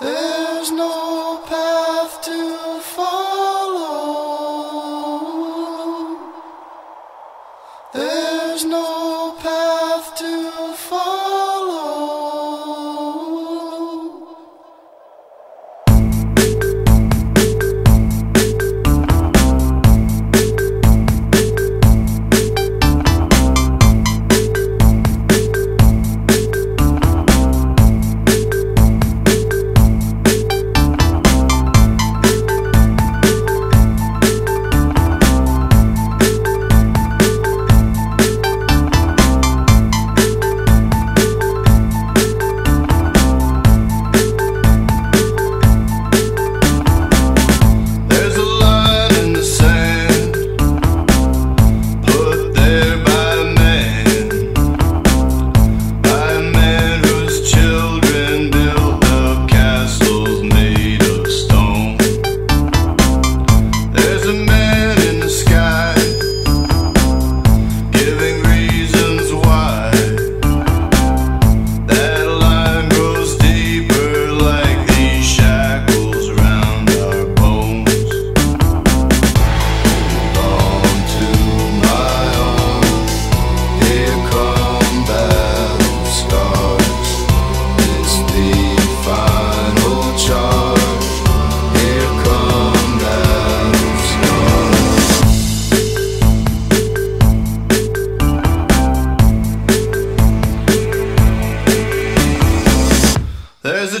There's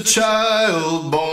child born